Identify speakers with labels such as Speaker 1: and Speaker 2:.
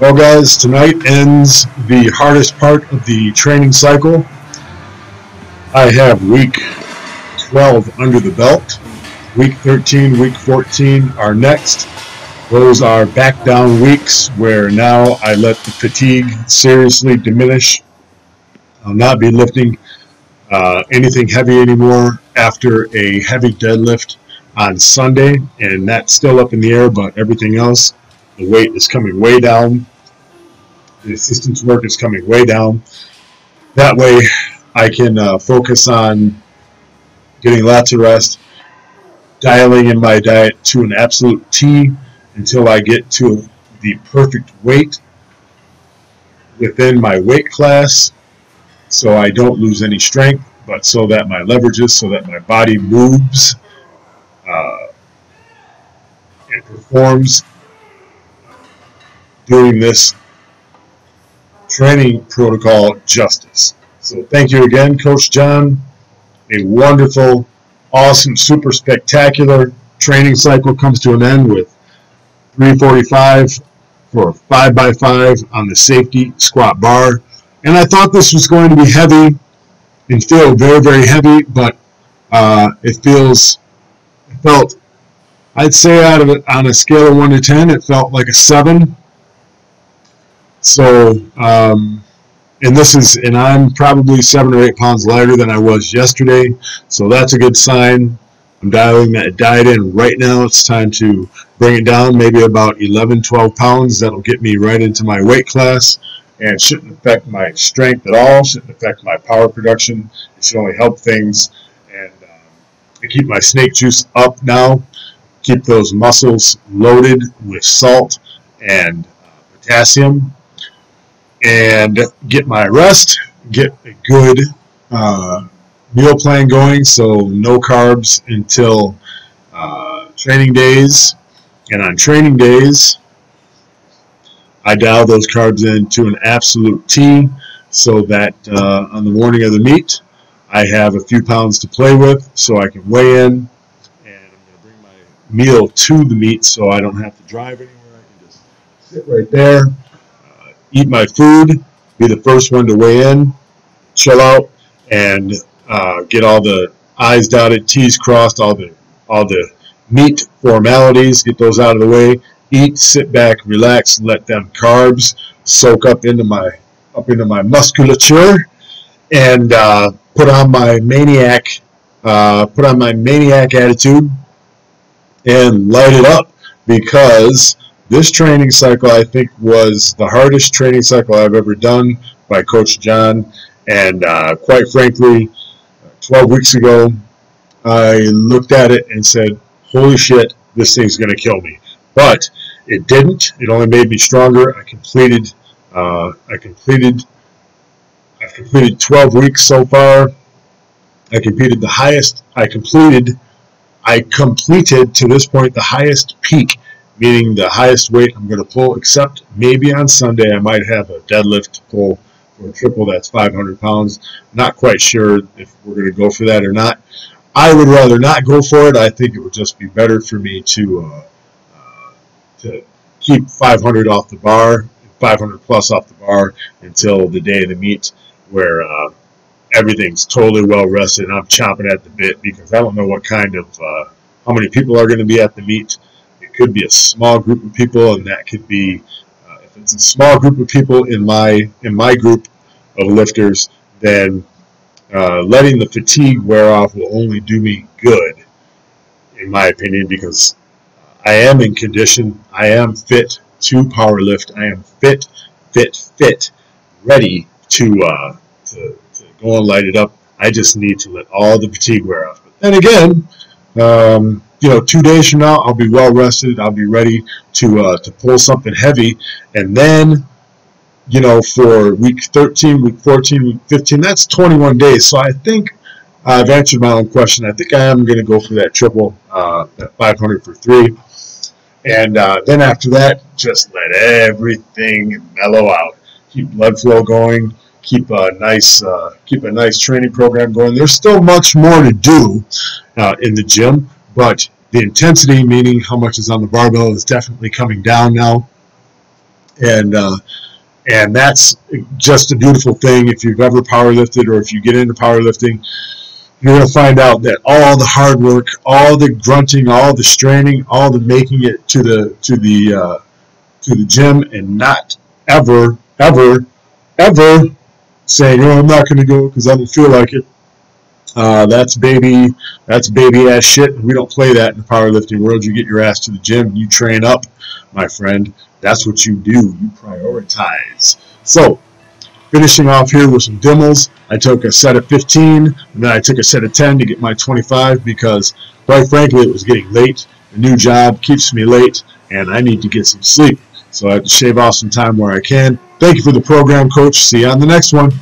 Speaker 1: Well, guys, tonight ends the hardest part of the training cycle. I have week 12 under the belt. Week 13, week 14 are next. Those are back down weeks where now I let the fatigue seriously diminish. I'll not be lifting uh, anything heavy anymore after a heavy deadlift on Sunday, and that's still up in the air, but everything else, the weight is coming way down. The assistance work is coming way down. That way, I can uh, focus on getting lots of rest, dialing in my diet to an absolute T until I get to the perfect weight within my weight class so I don't lose any strength, but so that my leverages, so that my body moves uh, and performs doing this training protocol justice. So thank you again, Coach John. A wonderful, awesome, super spectacular training cycle comes to an end with 345 for 5x5 on the safety squat bar. And I thought this was going to be heavy and feel very, very heavy, but uh, it feels, it felt, I'd say out of it on a scale of 1 to 10, it felt like a 7. So, um, and this is, and I'm probably 7 or 8 pounds lighter than I was yesterday, so that's a good sign. I'm dialing that diet in right now. It's time to bring it down maybe about 11, 12 pounds. That'll get me right into my weight class and shouldn't affect my strength at all, shouldn't affect my power production. It should only help things. And um, keep my snake juice up now, keep those muscles loaded with salt and uh, potassium, and get my rest, get a good uh, meal plan going, so no carbs until uh, training days. And on training days, I dial those carbs in to an absolute T so that uh, on the morning of the meet, I have a few pounds to play with so I can weigh in. And I'm going to bring my meal to the meet so I don't have to drive anywhere. I can just sit right there, eat my food, be the first one to weigh in, chill out, and uh, get all the I's dotted, T's crossed, all the all the meet formalities, get those out of the way, eat, sit back, relax, let them carbs soak up into my up into my musculature, and uh, put on my maniac uh, put on my maniac attitude and light it up because this training cycle I think was the hardest training cycle I've ever done by Coach John, and uh, quite frankly 12 weeks ago, I looked at it and said, holy shit, this thing's going to kill me. But it didn't. It only made me stronger. I completed, uh, I completed, I've completed 12 weeks so far. I completed the highest, I completed, I completed to this point the highest peak, meaning the highest weight I'm going to pull, except maybe on Sunday I might have a deadlift pull for a triple that's 500 pounds. Not quite sure if we're going to go for that or not. I would rather not go for it. I think it would just be better for me to uh, uh, to keep 500 off the bar, 500 plus off the bar until the day of the meet, where uh, everything's totally well rested. I'm chomping at the bit because I don't know what kind of uh, how many people are going to be at the meet. Could be a small group of people, and that could be if it's a small group of people in my in my group of lifters, then uh, letting the fatigue wear off will only do me good, in my opinion, because I am in condition. I am fit to power lift. I am fit, fit, fit, ready to, uh, to, to go and light it up. I just need to let all the fatigue wear off. But then again, um, you know, two days from now, I'll be well rested. I'll be ready to uh, to pull something heavy, and then, you know, for week 13, week 14, week 15, that's 21 days. So I think I've answered my own question. I think I am going to go for that triple, uh, that 500 for three, and uh, then after that, just let everything mellow out. Keep blood flow going. Keep a nice, uh, keep a nice training program going. There's still much more to do uh, in the gym, but the intensity, meaning how much is on the barbell, is definitely coming down now. and uh, and that's just a beautiful thing. If you've ever powerlifted or if you get into powerlifting, you're going to find out that all the hard work, all the grunting, all the straining, all the making it to the to the uh, to the gym, and not ever, ever, ever saying, "Oh, I'm not going to go because I don't feel like it." Uh, that's baby, that's baby ass shit. We don't play that in the powerlifting world. You get your ass to the gym, you train up, my friend. That's what you do. You prioritize. So, finishing off here with some demos. I took a set of 15, and then I took a set of 10 to get my 25 because, quite frankly, it was getting late. A new job keeps me late, and I need to get some sleep. So I have to shave off some time where I can. Thank you for the program, Coach. See you on the next one.